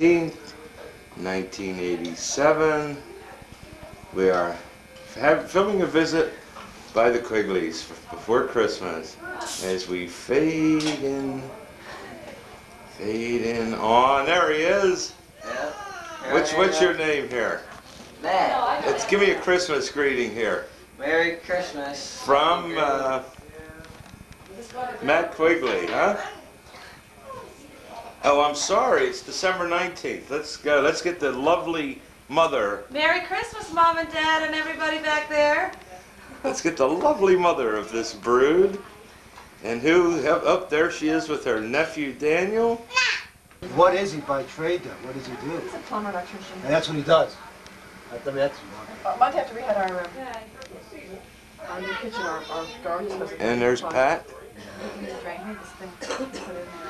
1987. We are have, filming a visit by the Quigleys before Christmas as we fade in, fade in on. There he is. Yeah. What's what's your name here? Matt. Let's give me a Christmas greeting here Merry Christmas. from uh, Matt Quigley, huh? Oh, I'm sorry. It's December 19th. Let's go. Let's get the lovely mother. Merry Christmas, Mom and Dad, and everybody back there. Let's get the lovely mother of this brood. And who, up there she is with her nephew Daniel. What is he by trade though? What does he do? He's a plumber electrician. And that's what he does. I mean, that's Uh, month after we had our, um, our new kitchen, our, our garden. And there's Pat.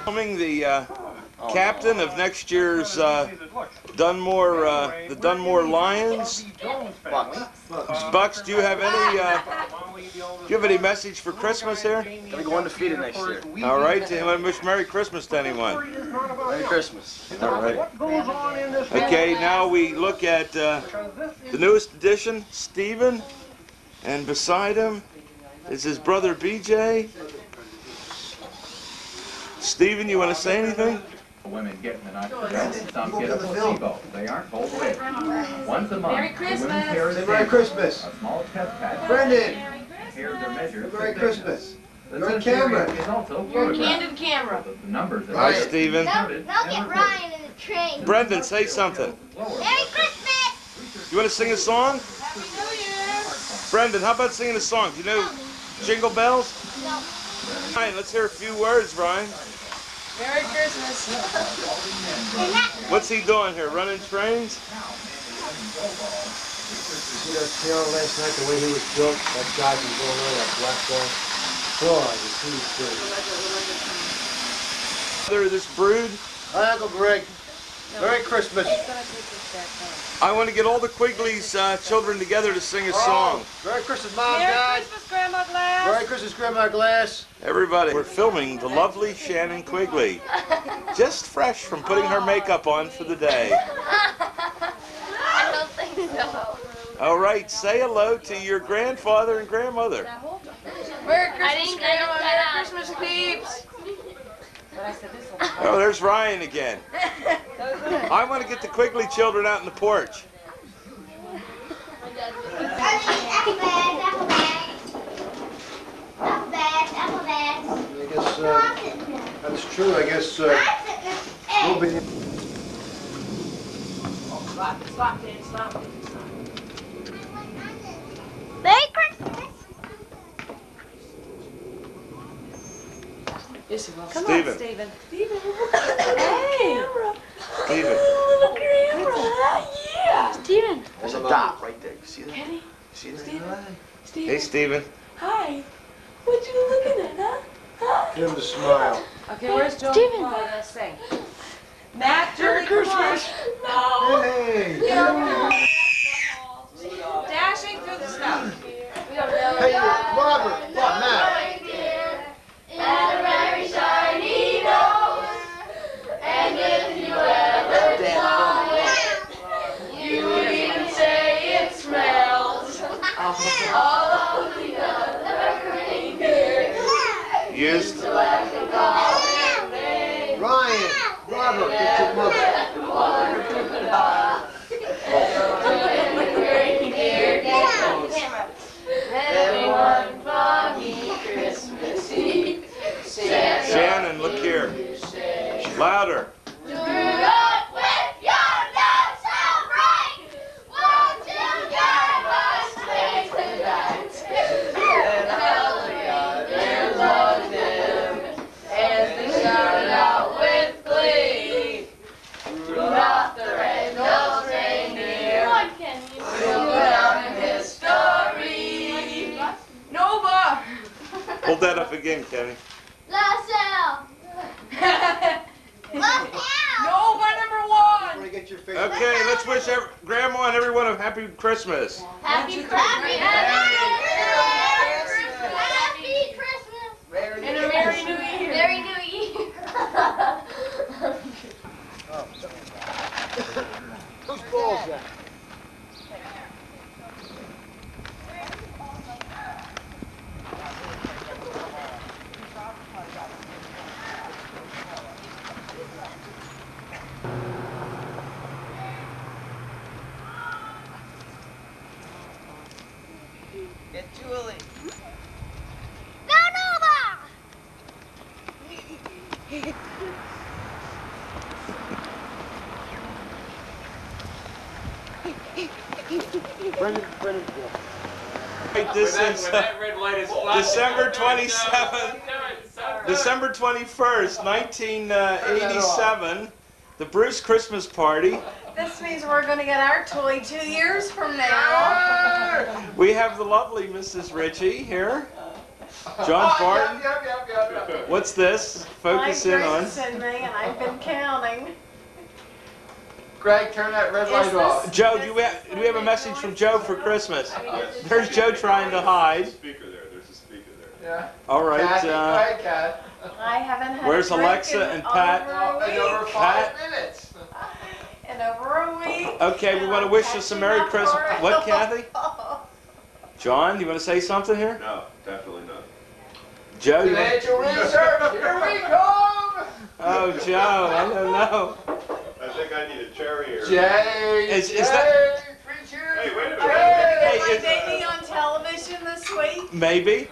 Coming the uh, captain of next year's uh, Dunmore, uh, the Dunmore Lions. Bucks, do you have any? Uh, do you have any message for Christmas here? Gonna go undefeated next year. All right, and to wish Merry Christmas to anyone. Merry Christmas. All right. Okay, now we look at uh, the newest addition, Stephen, and beside him is his brother BJ. Stephen, you want to say anything? Women get minoxidil, some get a placebo. They aren't both ways. Once a month, Merry the Christmas. women carry the Merry Christmas. A small test patch. Brendan, Here are their measures. Merry Christmas. The You're on centurion camera. is also You're a photographed. candid camera. The numbers that Hi, Stephen. They'll, included they'll get. Ryan in the train. Brendan, say something. Merry Christmas! You want to sing a song? Happy New Year. Brendan, how about singing a song? Do you know Jingle Bells? No. Ryan, let's hear a few words, Ryan. Merry Christmas. What's he doing here? Running trains? See that tail last night, the way he was built? That guy from going on that black guy? Oh, he's good. Mother of this brood. Hi, Uncle Greg. Merry Christmas. I want to get all the Quigley's uh, children together to sing a song. Merry Christmas, Mom, guys! Merry Dad. Christmas, Grandma Glass. Merry Christmas, Grandma Glass. Everybody, we're filming the lovely Shannon Quigley. Just fresh from putting her makeup on for the day. I don't think so. All right, say hello to your grandfather and grandmother. Merry Christmas, didn't get Grandma. it Merry cut out. Christmas, peeps. Oh, there's Ryan again. I want to get the Quigley children out in the porch. Apple bags, apple bags. Apple bags, apple bags. I guess, uh, that's true. I guess, uh, we'll be. Merry Yes, he will. Come Stephen. on, Stephen. Stephen, look at the camera. Stephen. Little camera. Ah, yeah. Stephen. There's a dot right there. You see that? Kenny. You see that? Stephen. Hey, Stephen. Stephen. Hi. What you looking at, huh? Huh? Get him to smile. Okay, where's Joe? Stephen. Come on, let's sing. Matt, Julie, come on. No. Hey. Dashing through the snow. Hey, Robert. What, Matt? In history. Nova. Hold that up again, Kenny. LaSalle! LaSalle! Nova number one. Before you get your face. Okay, let's wish every, Grandma and everyone a happy Christmas. Happy Christmas! Happy Christmas! Happy Christmas! And a Merry New Year. Merry New Year! Oh, Get Julie. Go Nova! Brendan, Brendan, Right, this is uh, December 27th, December 21st, 1987, the Bruce Christmas Party. This means we're gonna get our toy two years from now. We have the lovely Mrs. Ritchie here. John Barton. What's this? Focus in My on. Grace and me, and I've been counting. Greg, turn that red light this- off. Joe, do we have, do we have a message from Joe for Christmas? There's Joe trying to hide. Speaker there, there's a speaker there. Yeah. All right. Kathy, go Uh, ahead, Kath. I haven't had Where's a Alexa and Pat? Over in over week. five minutes. In over a week. Okay, we wanna wish us a Merry Christmas. What, Kathy? John, you want to say something here? No, definitely not. Joe, you want... Financial research, here we come. Oh, Joe, I don't know. I think I need a cherry here. Jay, Is- is Jay, that- three cheers. Hey, wait a minute. Jay. Hey, Is my is- baby on television this week? Maybe.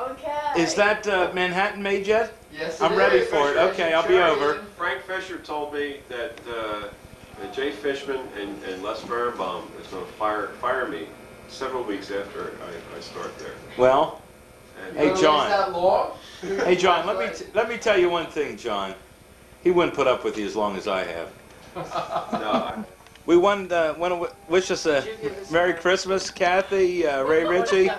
Okay. Is that uh, Manhattan made yet? Yes, I'm it ready is. for it. Okay, I'll be over. Frank Fisher told me that, uh, that Jay Fishman and, and Les Birnbaum is gonna fire, fire me several weeks after I, I start there. Well, And Hey, John. Is that long? hey, John, let me t- let me tell you one thing, John. He wouldn't put up with you as long as I have. No, We want uh, want to wish us a Merry Christmas, Kathy, uh, Ray Ritchie.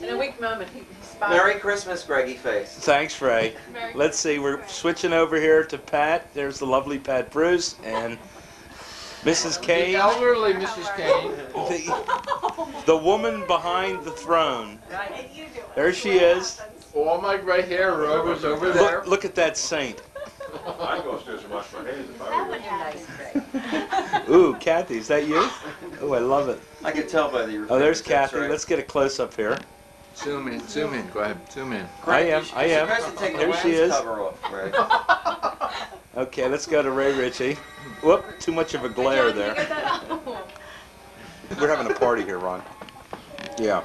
In a weak moment, he spied. Merry Christmas, Greggy Face. Thanks, Ray. Let's see, we're switching over here to Pat. There's the lovely Pat Bruce and Mrs. The Kane, elderly Mrs. Kane. the, the woman behind the throne. And you do it. There she is. All my gray hair was over there. Look, look at that saint. I'd go upstairs and wash my hands if I were you. Ooh, Kathy, is that you? Oh, I love it. I can tell by the. Oh, there's Kathy. right? Let's get a close up here. Zoom in, zoom in, go ahead, zoom in. I am, you I am. take There she is. cover off, Greg. Okay, let's go to Ray Ritchie. Whoop, too much of a glare there. We're having a party here, Ron. Yeah,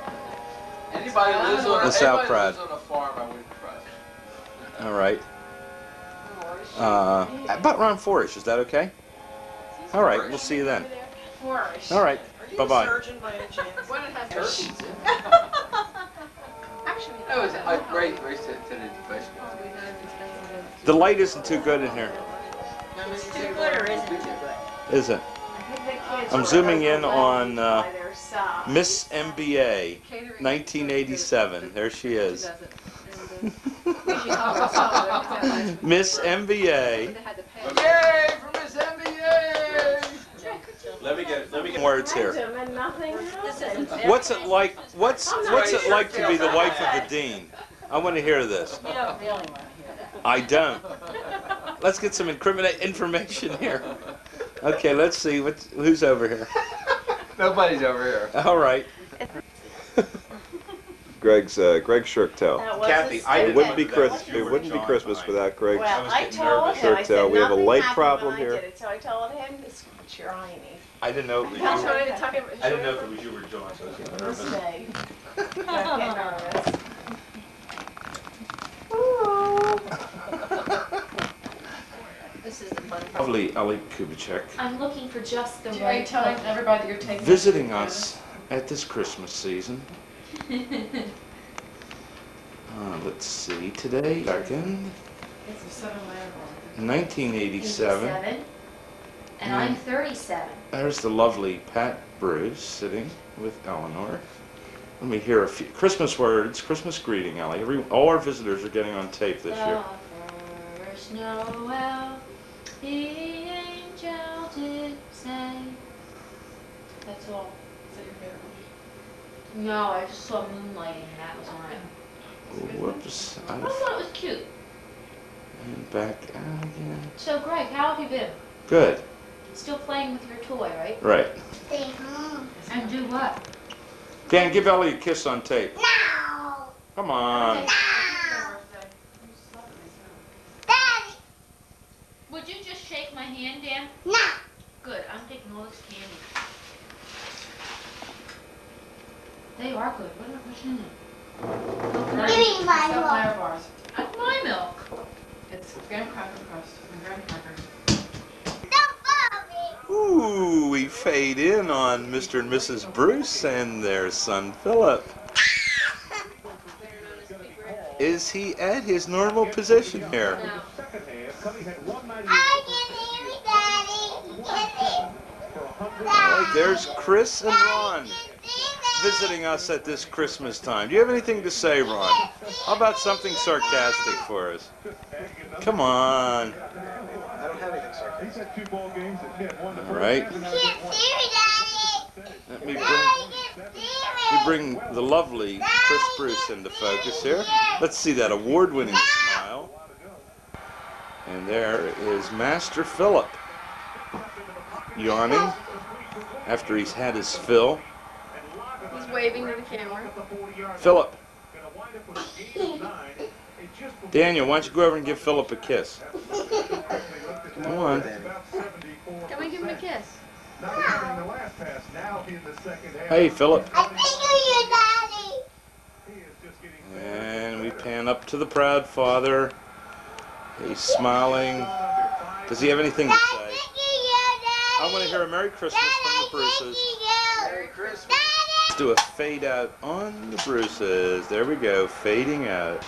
Anybody lives on, The South anybody lives on a farm, I wouldn't trust. all right. Uh, about Ron Forish, is that okay? All right, we'll see you then. Flourish. All right, bye-bye. Surgeon by any chance? When it has her sheets in. Actually, That was, I, Ray, Ray to the vice The light isn't too good in here, Is it too good or isn't too good? is it? I think the kids I'm zooming in on, uh, by their size. Miss MBA, 1987. There she is. Miss MBA. Yay for Miss NBA! Let me get, let me get. Words here. Them and nothing happened. What's it like? What's what's it like to be the wife of the dean? I want to hear this. You don't really want to hear that. I don't. Let's get some incriminating information here. Okay, let's see what who's over here. Nobody's over here. All right. Greg's uh, Greg Shirktel. That was Kathy, a I It wouldn't be know Chris. that. It wouldn't be Christmas behind. without Greg. Well, was I getting told nervous. him, I Sure, said, we have a light problem when I here. did it, So I told him, it's your hiney. I didn't know it was you. That's Were, right. I didn't know if it was you or John. So I was getting nervous. Mistake. Don't nervous. This is the fun part. Lovely Ellie Kubitschek I'm looking for just the Are you right telling time. everybody you're taking? visiting us at this Christmas season. Uh, let's see, today, second, It's a seven land 1987. Eighty-seven. And I'm mm. thirty-seven. There's the lovely Pat Bruce sitting with Eleanor. Let me hear a few Christmas words, Christmas greeting, Ellie. Every, all our visitors are getting on tape this year. The first Noel, the angel did say. That's all. Is that your favorite No, I just saw moonlighting and that was on it. Whoops. I I've, thought it was cute. and back out again. So Greg, how have you been? Good. Still playing with your toy, right? Right. Stay home. And do what? Dan, give Ellie a kiss on tape. Now. Come on. Now. Daddy. Would you just shake my hand, Dan? No! Good, I'm taking all this candy. They are good. What, what's in it? Give me my milk. That's my milk. It's graham cracker crust and graham crackers. We fade in on Mr. and Mrs. Bruce and their son Philip. Is he at his normal position here? Right, there's Chris and Ron visiting us at this Christmas time. Do you have anything to say, Ron? How about something sarcastic for us? Come on. I don't have anything sarcastic. All right. it. Can't see. Let me bring, Daddy can see we me. bring the lovely Chris Bruce into focus here. Let's see that award-winning smile. And there is Master Philip yawning after he's had his fill. He's waving to the camera. Philip. Daniel, why don't you go over and give Philip a kiss? Come on. Can we give him a kiss? Hey, Philip. I think of you, Daddy. And we pan up to the proud father. He's smiling. Does he have anything to say? think of you, Daddy. I want to hear a Merry Christmas from the Bruces. Merry Christmas. Let's do a fade out on the Bruces. There we go, fading out.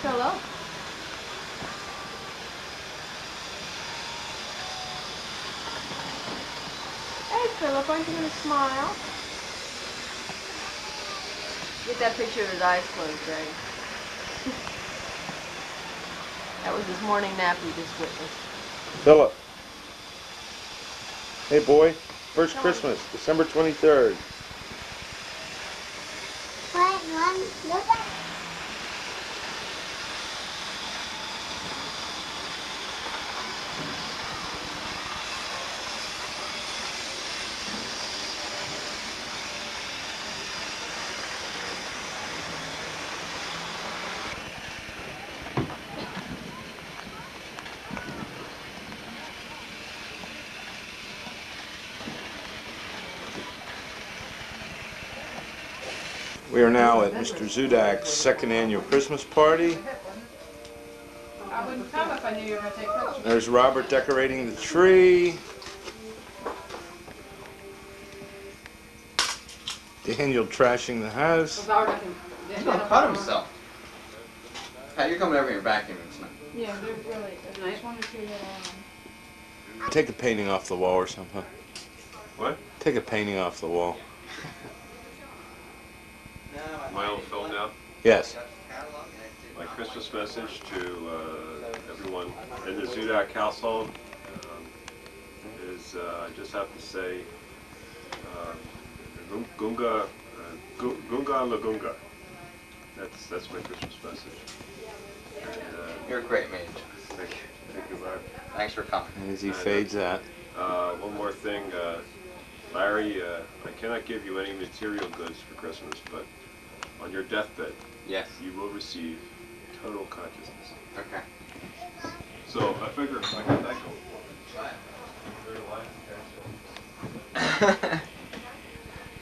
Hello. Hey, Philip, aren't you going to smile? Get that picture of his eyes closed, Greg. that was his morning nap we just witnessed. Philip. Hey, boy. First Christmas, December 23rd. What? One, look at We are now at Mr. Zudak's second annual Christmas party. I wouldn't come if I knew you were gonna take pictures. There's Robert decorating the tree. Daniel trashing the house. Well, Barbara can- He's gonna cut himself. Hey, you're coming over here vacuuming tonight. Yeah, they're really, I just wanted to see that, um, Take a painting off the wall or something. What? Take a painting off the wall. My old film now. Yes. My Christmas message to uh, everyone in the Zudak household um, is uh, I just have to say uh, Gun- Gunga, uh, Gunga Lagunga. That's that's my Christmas message. And, uh, You're a great mate. thank you, thank you, Larry. Thanks for coming. As he fades out. Uh, one more thing, uh, Larry, uh, I cannot give you any material goods for Christmas, but on your deathbed, Yes. you will receive total consciousness. Okay. So I figure if I got that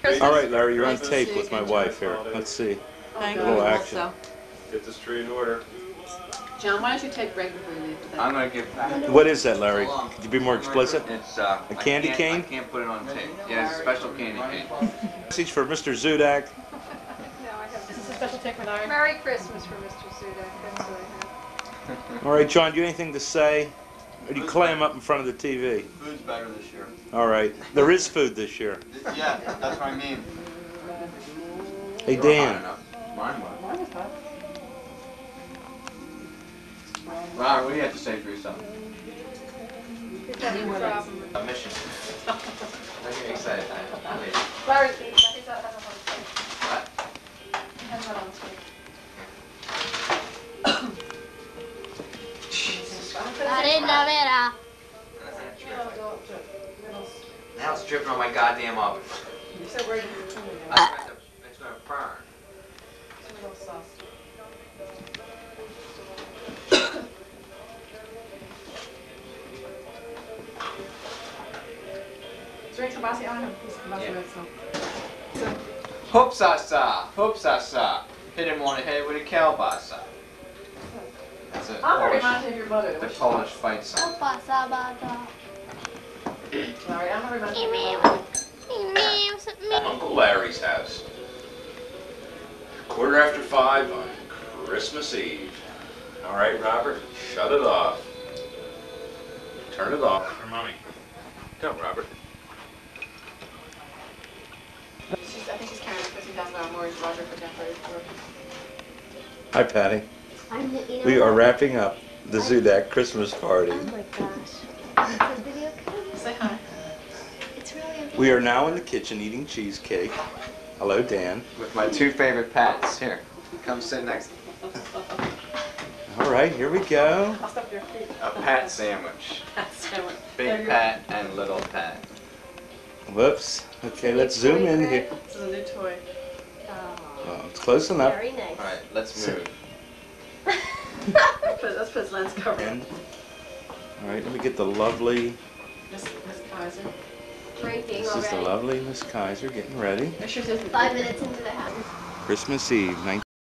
going. All right, Larry, you're on tape with my wife here. Let's see. Thank A little action. So, Get this tree in order. John, why don't you take a break before you leave today? I'm gonna give. What is that, Larry? Could you be more explicit? It's uh. A I candy can't- cane? I can't put it on tape. Yeah, it's a special candy cane. Message for Mr. Zudak. Is this a special take with Larry? Merry Christmas for Mr. Zudak. That's what I have. All right, John, do you have anything to say? Or do you clam up in front of the TV? Food's better this year. All right. There is food this year. Yeah, that's what I mean. Hey, Yours were Dan. enough. Mine was. Mine was hot. Robert, what do you have to say for yourself? Good job, good job. A mission. Don't get me excited. Wait. He's not on the screen. Now it's dripping on my goddamn oven. You're so ready to. I uh, tried to, it's gonna burn. It's a little sauce. Is there any kielbasa? I don't a piece of kielbasa Yeah. right, so. Hoopsasa, hoopsasa. Hit him on the head with a kielbasa. That's a I'm gonna Polish, remind you of your mother. the Polish fight song. Opa, sabata. Sorry, I'm gonna remind you of your mother. Meow. Meow. Uncle Larry's house. Quarter after five on Christmas Eve. All right, Robert, shut it off. Turn it off. For mommy. Go, Robert. Carrying fifty thousand uh, dollar mortgage, Roger put down. Hi, Patty. I'm the, you know We are wrapping up the Zudak Christmas party. Oh my gosh. It's a video camera. Say hi. It's really a We are now in the kitchen eating cheesecake. Hello, Dan. With my two favorite pets. Here, come sit next. to me. All right, here we go. I'll stop your feet. A pat sandwich. That's so. Big pat and little pat. Whoops. Okay, let's zoom in here. This is a new toy. Oh, it's close enough. Very nice. All right, let's move. Let's put, let's put his lens cover. And, all right, let me get the lovely, Miss, Miss Kaiser. Drinking this is the lovely Miss Kaiser getting ready. Make sure it doesn't. Five minutes into the house. Christmas Eve,